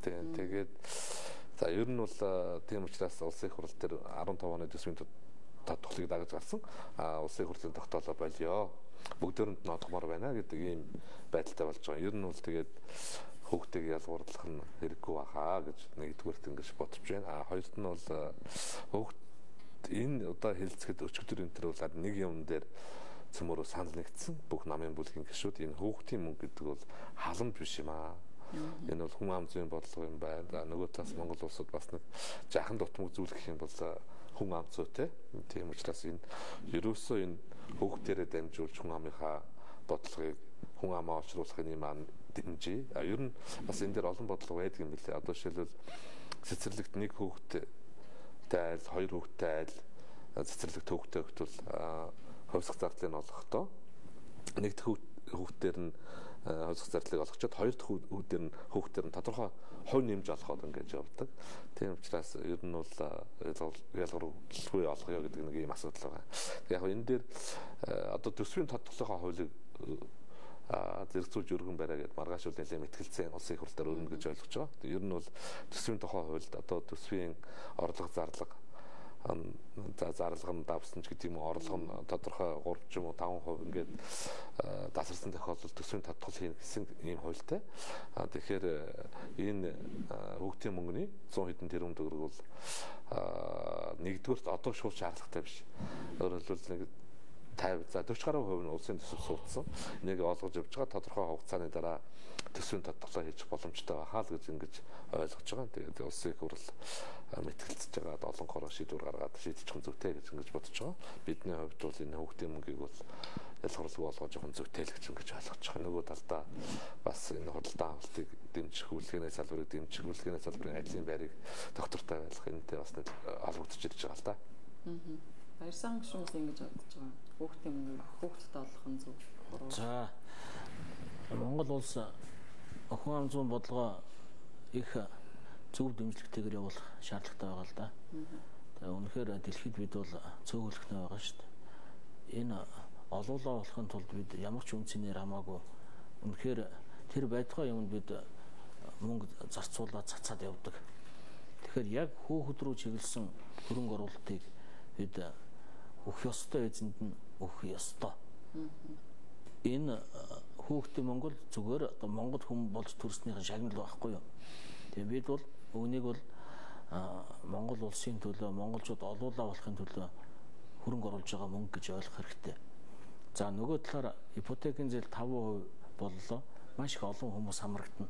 Тийм тэгээд за ер нь бол тийм учраас улсын их хурл дээр 15 оны төсвийн тодтолыг дагаж гарсан. А улсын хурлын тогтоолоо болио. Бүгдөөрэнд нь одгомоор байна гэдэг ийм байдалтай болж байгаа. Ер нь бол тэгээд хүүхдийг ялгуурлах нь хэрэггүй баха гэж нэгдүгээрт ингэж бодож байна. А хоёрт нь бол хүүхд энэ одоо хэлцэхэд өчигдөр энэ төр бол нэг юм дээр цөмөрөө санал нэгдсэн бүх намын бүлгийн гишүүд энэ хүүхдийн мөнгө гэдэг бол халамж биш юм аа. Энэ бол хүн ам зүйн бодлого юм байна. Нөгөө талаас Монгол улсад бас нэг жаахан дутмаг зүйл гэх юм бол хүн ам зүйтэй. Тийм учраас энэ ерөөсөө энэ хүүхдээрээ дамжуулж хүн амынхаа бодлогыг хүн амаа олшруулахын юм аа дэмжиж. А ер нь бас энэ дээр олон бодлого байдаг юм билээ. Одоо жишээлбэл цэцэрлэгт нэг хүүхэд хүүхдтэй айл, хоёр хүүхдтэй айл цэцэрлэг төвхтэй хөвтөл хувьсах зардлыг олохдоо нэг хүүхдээр нь хувьсах зардлыг олгочод хоёр дахь хүүхдээр нь хүүхдээр нь тодорхой хувь нэмж олоход ингэж явдаг. Тийм учраас ер нь бол ялгаргүй олгоё гэдэг нэг юм асуудал байгаа. Яг энэ дээр одоо төсвийн тодтолгоо хуулийг а зэрэгцүүлж өргөн барай гэдээ маргааш үл нэлээд мэтгэлцэн улсын хурлаар өрнө гэж ойлгож байгаа. Ер нь бол төсвийн тухай хуульд одоо төсвийн орлого зарлага за зарлага нь давсан ч гэдэг юм уу орлого нь тодорхой 3 ч юм уу 5% ингээд дасарсан тохиолдолд төсвийн тодтол хийнэ гэсэн ийм хуультай. Тэгэхээр энэ хөгтийн мөнгөний 100 хэдэн тэрбум төгрөг бол нэгдүгürt одоо шууд шаардлагатай биш. Өөрөөр хэлбэл нэг 50 за 40 гаруй хувь нь улсын төсөв суудсан. Энийг олгож явж байгаа тодорхой хугацааны дараа төсвийн тодтолоо хийж боломжтой байхаа л гэж ингэж ойлгож байгаа. Тэгээд улсын их хурл мэтгэлцэж байгаа олон хороо шийдвэр гаргаад шийдчих зүйтэй гэж ингэж бодож байгаа. Бидний хувьд бол энэ хүүхдийн мөнгийг бол ялгарлагүй болгож жоохон зүйтэй л гэж ингэж ойлгож байгаа. Нөгөө талдаа бас энэ худалдаа авалтыг дэмжих үйлчлэгээний салбарыг дэмжих үйлчлэгээний салбарын ажлын байрыг доктортой байлгах энэтэй бас олгогдож ирж байгаа л да. Аа Баярсан гүшүүнээс ингэж бодож байгаа. Хүүхдийн мөнгө хүүхдэд олох нь зөв. За. Монгол улс охин ам зүүн бодлогоо их зөв дэмжлэгтэйгээр явуулах шаардлагатай байгаа л да. Тэгээ үнэхээр дэлхийд бид бол цөөхөлтнө байгаа шүү дээ. Энэ олоолаа болохын тулд бид ямар ч үнцээр хамаагүй үнэхээр тэр байтугай юмд бид мөнгө зарцуулаад цацаад явдаг. Тэгэхээр яг хүүхэд рүү чиглэсэн хөрөнгө оруулалтыг бид өгөх ёстой эзэнд нь өгөх ёстой. Энэ хүүхдийн Монгол зүгээр одоо Монгол хүн болж төрснийхэн шагнал байхгүй юу. Тэгээ бид бол үүнийг бол Монгол улсын төлөө монголчууд олуулаа болохын төлөө хөрөнгө оруулж байгаа мөнгө гэж ойлгох хэрэгтэй. За нөгөө талаар ипотекийн зээл 5% боллоо. Маш их олон хүмүүс хамрагдана.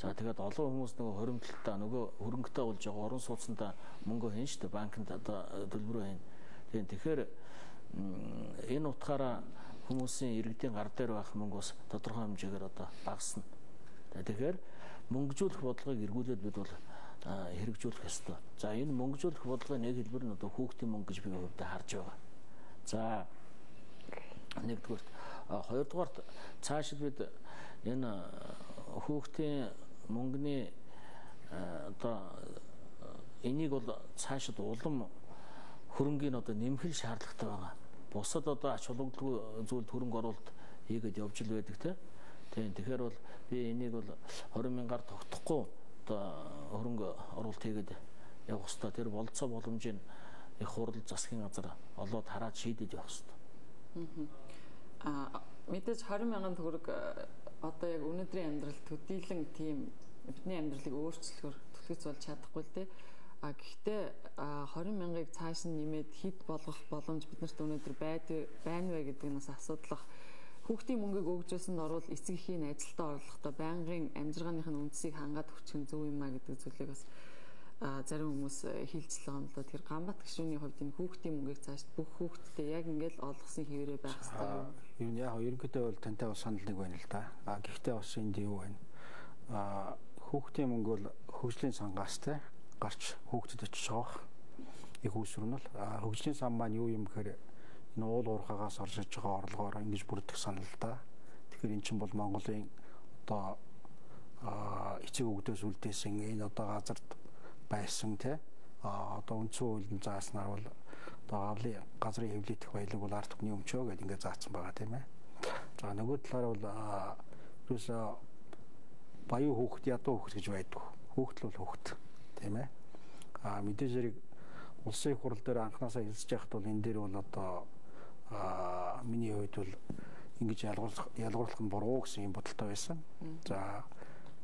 За тэгээд олон хүмүүс нөгөө хоримтлалтаа нөгөө хөрөнгөтэй болж байгаа орон сууцсандаа мөнгө хийн штэ банкнд одоо төлбөрөө хийн Тийм тэгэхээр энэ утгаараа хүмүүсийн иргэдийн гар дээр байх мөнгө бас тодорхой хэмжээгээр одоо багасна. Тэгэхээр мөнгөжүүлэх бодлогыг эргүүлээд бид бол хэрэгжүүлэх ёстой. За энэ мөнгөжүүлэх бодлогын нэг хэлбэр нь одоо хүүхдийн мөнгө гэж би хувьдаа харж байгаа. За нэгдүгээр хоёрдугаарт цаашид бид энэ хүүхдийн мөнгөний одоо энийг бол цаашид улам хөрөнгийн одоо нэмэх шаардлагатай байгаа. Бусад одоо ач холбогдолгүй зүйлд хөрөнгө оруулалт хийгээд явж л байдаг тийм. Тэгэхээр бол би энийг бол 20 мянгаар тогтохгүй одоо хөрөнгө оруулалт хийгээд явах хэрэгтэй. Тэр болцоо боломжийг их хурал засгийн газар олоод хараад шийдэж явах хэрэгтэй. Аа мэдээж 20 мянган төгрөг одоо яг өнөөдрийн амьдралд төдийлөн тийм бидний амьдралыг өөрчлөхөөр түлхэж болж чадахгүй л дээ. А гэхдээ 20 мянгаыг цааш нь нэмээд хэд болгох боломж биднэрт өнөөдөр байна вэ гэдэг нь бас асуудлах хүүхдийн мөнгийг өгжөөсөнд орвол эцэг эхийн ажилдаа орлохдоо байнгын амжиргааных нь үндсийг хангаад өчгөн зөв юм а гэдэг зүйлийг бас зарим хүмүүс хэлж байгаа юм л да. Тэр гамбат гişүүний хувьд энэ хүүхдийн мөнгийг цааш бүх хүүхдтэй яг ингээл олгосон хിവэрэ байх хэрэгтэй. Юу яг ерөнхийдөө бол тантай бас санал нэг байна л да. А гэхдээ бас энд юу байна? А хүүхдийн мөнгө бол хөгжлийн сангаас те гарч хөөгдөд очиж байгаа. Их үүсвэр нь бол хөгжлийн сан маань юу юм гэхээр энэ уул уурхаагаас орж иж байгаа орлогоор ингэж бүрдэх санал л да. Тэгэхээр эн чинь бол Монголын одоо эцэг өвгдөөс үлдээсэн энэ одоо газарт байсан те а одоо үндсэн хуулийн зааснаар бол одоо авлын газрын хэвлэлтэх баялаг бол ард түмний өмчөө гэдээ ингээд заасан байгаа тийм ээ. За нөгөө талаар бол ерөөсөө баян хүүхэд ядуу хүүхэд гэж байдаг Хүүхдэл бол хүүхд тийм ээ. А мэдээж хэрэг улсын хурал дээр анханасаа хэлж яхад бол энэ дээр бол одоо а миний хувьд бол ингэж ялгуулах ялгуурлах нь буруу гэсэн юм бодолтой байсан. За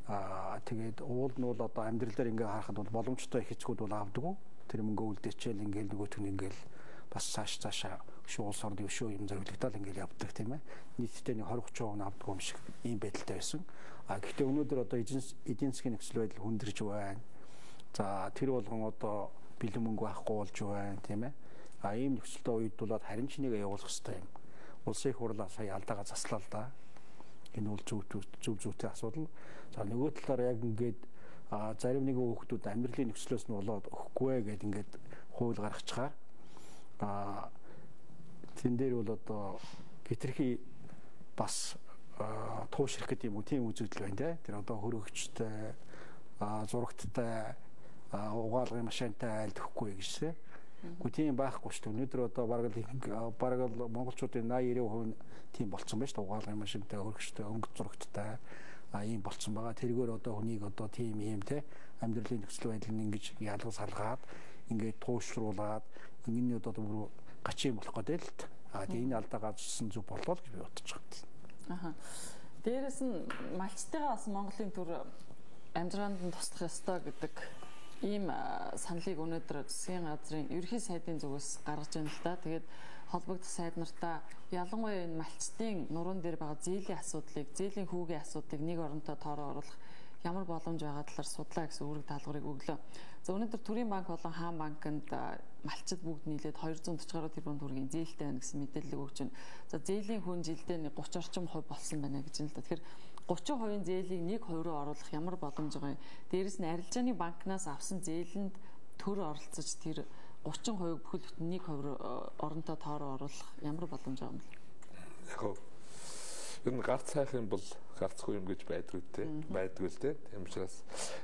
аа тэгээд уул нь бол одоо амьдрал дээр ингээ харахад бол боломжтой их хэцгүүд бол авдаггүй. Тэр мөнгө үлдээчээл ингээл нөгөөх нь ингээл бас цааш цаашаа шүү улс орны өшөө юм зориулагдаад ингээл явдаг тийм ээ. Нийтдээ нэг 20 30% нь авдаггүй юм шиг ийм байдалтай байсан. А гэхдээ өнөөдөр одоо эдийн засгийн нөхцөл байдал хүндэрж байна. За тэр болгон одоо бэлэн мөнгө байхгүй болж байна тийм ээ. А ийм нөхцөлтэй үед бол харин ч нэгэ явуулах хэрэгтэй юм. Улсын их хурлаа сая алдаага заслаа л да. Энэ бол зөв зөв зүйтэй асуудал. За нөгөө талаар яг ингээд зарим нэгэн хүүхдүүд амьдралын нөхцлөөс нь болоод өгөхгүй гэд ингээд хууль гаргачаар а тэн дээр бол одоо гитрхи бас туушрах гэдэг юм уу тийм үзэгдэл байна те тэр одоо хөрөгчтэй зурагттай угаалгын машинтай айлд өгөхгүй гэж те Гэхдээ тийм байхгүй шүү дээ. Өнөөдөр одоо бараг л бараг л монголчуудын 80 90% тийм болцсон байна шүү дээ. Угаалгын машинтай, хөрөгчтэй, өнгө зурагттай а ийм болцсон байгаа. Тэргээр одоо хүнийг одоо тийм ийм те амьдралын нөхцөл байдал нь ингэж ялгаж салгаад ингээд туушруулад ингээд одоо бүр гачин болох гэдэг л та. А тэгээ энэ алдаа гарсан зүг болоо гэж би бодож байгаа. Аха. Дээрэс нь малчтайгаа бас Монголын төр амьдраанд нь туслах ёстой гэдэг ийм саналыг өнөөдөр засгийн газрын ерхий сайдын зүгээс гаргаж байна л да. Тэгээд холбогдох сайд нартаа ялангуяа энэ малчтын нуруунд дээр байгаа зээлийн асуудлыг, зээлийн хүүгийн асуудлыг нэг оронтой тоороо оруулах ямар боломж байгаа талаар судлаа гэсэн үүрэг даалгаврыг өглөө. За өнөөдөр Төрийн банк болон Хаан банкнд малчид бүгд нийлээд 240 гаруй тэрбум төгрөгийн зээлтэй байна гэсэн мэдээлэл өгч байна. За зээлийн хүн жилдээ 30 орчим хувь болсон байна гэж юм л да. Тэгэхээр 30% зээлийг нэг хувируу оруулах ямар боломж байгаа юм. Дээрэс нь арилжааны банкнаас авсан зээлэнд төр оролцож тэр 30% бүхэл бүтэн нэг хувир оронтой тоороо оруулах ямар боломж байгаа юм бэ? Яг ер нь гарц хайх юм бол гарцгүй юм гэж байдгүй те байдгүй л те тийм учраас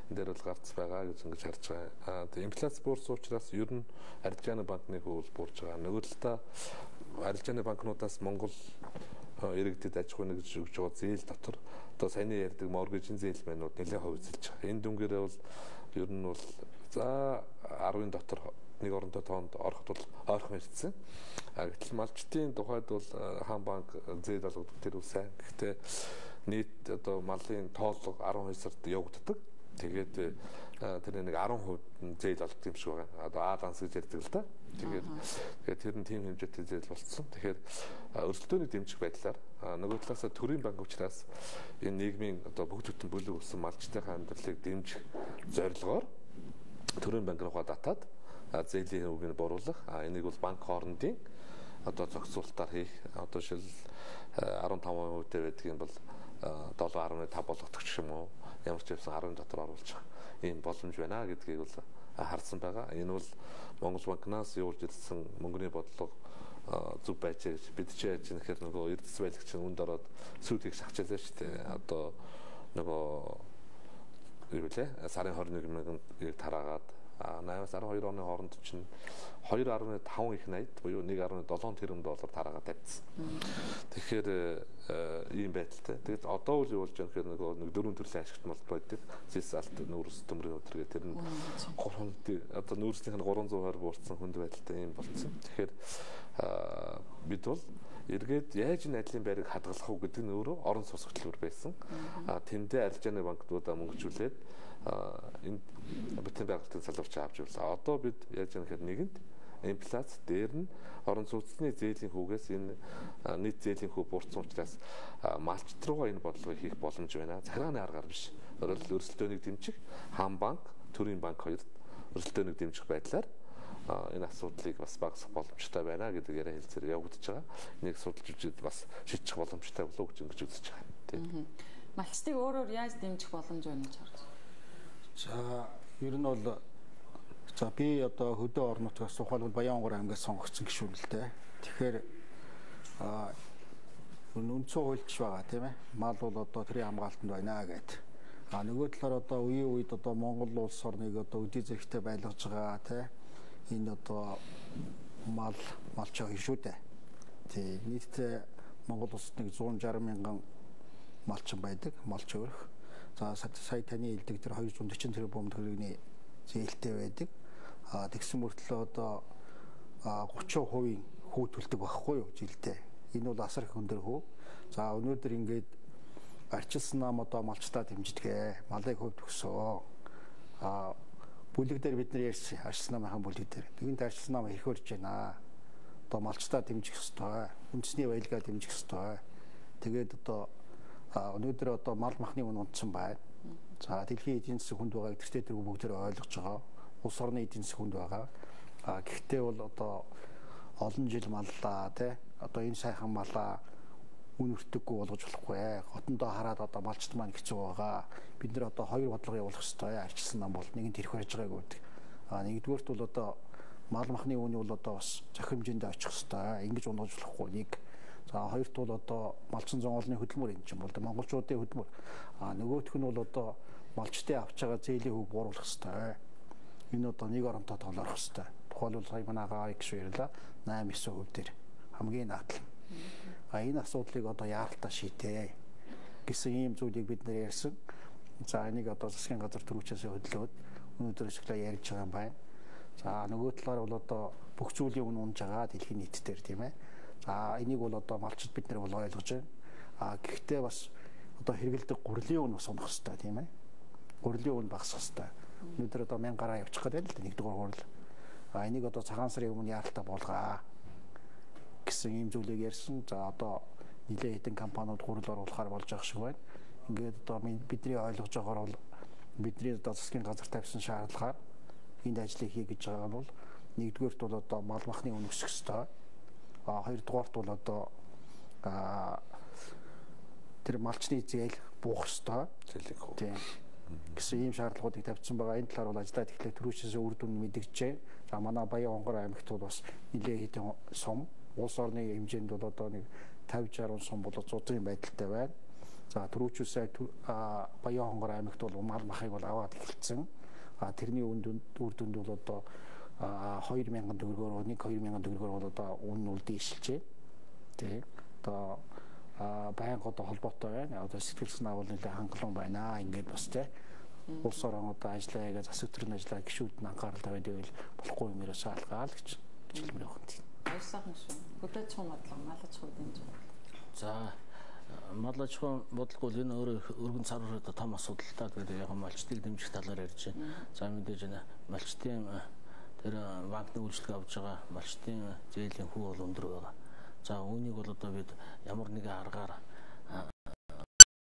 энэ дээр бол гарц байгаа гэж ингэж харж байгаа. Аа тийм инфляц буурсан учраас ер нь арилжааны банкны хөвөл буурж байгаа. Нөгөө талаа арилжааны банкнуудаас Монгол иргэдэд аж ахуй нэгж өгж байгаа зээл дотор одоо саяны ярьдаг моргежийн зээл байнууд нэлээд хувьцэлж байгаа. Энэ дүнгээрээ бол ер нь бол за 10-ын дотор нэг оронтой тоонд ороход бол ойрхон ирсэн. А гэтэл малчтын тухайд бол хаан банк зээл болгодог тэр үл сайн. Гэхдээ нийт одоо малын тоолго 12 сард явагддаг. Тэгээд тэр нэг 10% зээл олддог юм шиг байгаа. Одоо А данс гэж ярьдаг л да. Тэгээд тэгээд тэр нь тийм хэмжээтэй зээл болцсон. Тэгэхээр өрсөлдөөний дэмжих байдлаар нөгөө талаас төрийн банк учраас энэ нийгмийн одоо бүгд бүтэн бүлэг болсон малчтынхаа амьдралыг дэмжих зорилгоор төрийн банк руугаа татаад зээлийн үгийг боруулах. Энийг бол банк хоорондын одоо зохицуулалтаар хийх. Одоо шил 15% дээр байдаг юм бол 7.5 болгох ч юм уу ямар ч явсан 10 дотор оруулж байгаа ийм боломж байна гэдгийг бол харсан байгаа. Энэ бол Монгол банкнаас явуулж ирсэн мөнгөний бодлого зүг байж гэж бид ч яаж нэхэр нөгөө эрдэс байлагч үнд ороод сүйдгийг шахчихлаа шүү дээ. Одоо нөгөө юу вэ? Сарын 21 мянган тараагаад 8-аас 12 оны хооронд чинь 2.5 их найд буюу 1.7 тэрбум доллар тараагаад тавьсан. Тэгэхээр э, ийм байдалтай. Тэгээд одоо үл юу болж байгаа гэхээр нөгөө нэг дөрвөн төрлийн ашигт мал байдаг. Зис алт нүүрс төмрийн өдргээ тэр нь 3 одоо нүүрснийх нь 320 буурсан хүнд байдалтай ийм болсон. Тэгэхээр бид бол эргээд яаж энэ ажлын байрыг хадгалах вэ гэдэг нь өөрөө орон сууц хөтөлбөр байсан. А тэндээ арилжааны банкнуудаа мөнгөжүүлээд энэ бүтэн байгуулалтын салбарч авч явлаа. Одоо бид яаж яах гэхээр нэгэнд инфляц дээр нь орон сууцны зээлийн хүүгээс энэ нийт зээлийн хүү буурсан учраас малчт руугаа энэ бодлогыг хийх боломж байна. Захиргааны аргаар биш. Өөрөөр өрсөлдөөнийг дэмжих хаан банк, төрийн банк хоёрт өрсөлдөөнийг дэмжих байдлаар энэ асуудлыг бас багасгах боломжтой байна гэдэг яриа хэлцээр явагдаж байгаа. Энийг судалж үзээд бас шийдчих боломжтой болов уу гэж ингэж үзэж байгаа. Тийм. Малчтыг өөрөөр яаж дэмжих боломж байна гэж харж байна? За ер нь бол за би одоо хөдөө орнот асуухал бол Баянгор аймгаас сонгогдсон гишүүн л дээ. Тэгэхээр а үнцэн хуульч байгаа тийм ээ. Мал бол одоо тэрийн хамгаалтанд байна гэд. А нөгөө талаар одоо үеийн үед одоо Монгол улс орныг одоо үдий зэрэгтэй байлгаж байгаа тийм энэ одоо мал малч байгаа шүү дээ. Тий нийтдээ Монгол улсад нэг 160 мянган малчин байдаг, малч өрх. За сая таны хэлдэг тэр 240 тэрбум төгрөгийн зээлтэй байдаг. А тэгсэн мөртлөө одоо 30% хүү төлдөг байхгүй юу жилдээ. Энэ бол асар их өндөр хүү. За өнөөдөр ингээд арчилсан нам одоо малчтаа дэмждэгэ. Малыг хувьд өсөө. А бүлэг дээр бид нар ярьсан арчилсан намынхан бүлэг дээр. Тэгэнт арчилсан нам их хөрж байна. Одоо малчтаа дэмжих ёстой. Үндэсний баялгаа дэмжих ёстой. Тэгээд одоо өнөөдөр одоо мал махны үн унтсан байна. За дэлхийн эдийн засаг хүнд байгаа гэдэгтээ тэр бүгд ойлгож байгаа. Улс орны эдийн засаг хүнд байгаа. А гэхдээ бол одоо олон жил маллаа тий одоо энэ сайхан малаа үн өртөггүй болгож болохгүй. Хотондоо хараад одоо малчт маань хэцүү байгаа. Бид нэр одоо хоёр бодлого явуулах хэрэгтэй. Арчилсан нам бол нэгэн тэрх байж байгааг үүдэг. А нэгдүгээрт бол одоо мал махны үн бол одоо бас зохимжинд очих хэрэгтэй. Ингэж унгаж болохгүй. Нэг За хоёрт бол одоо малчин зонгоолны хөдөлмөр энэ чинь бол монголчуудын хөдөлмөр. А нөгөөх нь бол одоо малчтын авч байгаа зээлийн хөв бууруулах хэрэгтэй. Энэ одоо нэг оронтой тоолорох хэрэгтэй. Тухайлбал сая манайгаа их шүү ярьла 8 9 хөв дээр хамгийн наадлан. А энэ асуудлыг одоо яаралтай шийтээ гэсэн ийм зүйлийг бид нэр ярьсан. За энийг одоо засгийн газар төрүүчээс хөдлөөд өнөөдөр өсгөлөө ярьж байгаа юм байна. За нөгөө талаар бол одоо бүх зүйлийн үн унж байгаа дэлхийн нийтдэр тийм ээ За энийг бол одоо малчд бид нар бол ойлгож байна. А гэхдээ бас одоо хэрэгэлдэг гурлийн үн бас унах хэрэгтэй тийм ээ. Гурлийн үн багасах хэрэгтэй. Өнөөдөр одоо 1000 гараа явчих байна л да нэгдүгээр гурил. А энийг одоо цагаан сарын өмнө яаралтай болгоо гэсэн ийм зүйлийг ярьсан. За одоо нэлээд хэдэн компаниуд гурил оруулахаар болж байгаа шиг байна. Ингээд одоо бидний ойлгож байгаагаар бол бидний одоо засгийн газар тавьсан шаардлагаар энд ажлыг хий гэж байгаа бол нэгдүгээрт бол одоо мал махны үн өсөх ёстой А хоёрдугаарт бол одоо а тэр малчны зээл буух ёстой. Зээлэх үү. Тийм. гэсэн ийм шаардлагуудыг тавьсан байгаа. Энэ талаар бол ажиллаад эхлэх төрүүчээс үр дүн мэдгджээ. За манай Баян Хонгор аймагт бол бас нэлээд хэдэн сум улс орны хэмжээнд бол одоо нэг 50 60 сум болоод зузын байдалтай байна. За төрүүчөөсөө Баян Хонгор аймагт бол мал махыг бол аваад эхэлсэн. А тэрний үр дүнд бол одоо 2000 төгрөгөөр нэг 2000 төгрөгөөр бол одоо үн нь дээшилжээ. Тэ. Одоо байнга одоо холбоотой байна. Одоо сэтгэл санаа бол нэлээд хангалуун байна. Ингээд бас тэ улс орон одоо ажиллаа яга засаг төрний ажиллаа гişүүд нь анхаарал тавиад байвал болохгүй юм ерөөсөө алгаа л гэж хэлмээр байна Баярлалаа шүү. Хөдөө чухал бодлого малаж хуу дэмж байна. За малаж хуу бодлого энэ өөрөө өргөн цар одоо том асуудал та гэдэг яг малчтыг дэмжих талаар ярьж байна. За мэдээж энэ малчтын тэр банкны үйлчлэг авж байгаа малчтын зээлийн хүү бол өндөр байгаа. За үүнийг бол одоо бид ямар нэгэн аргаар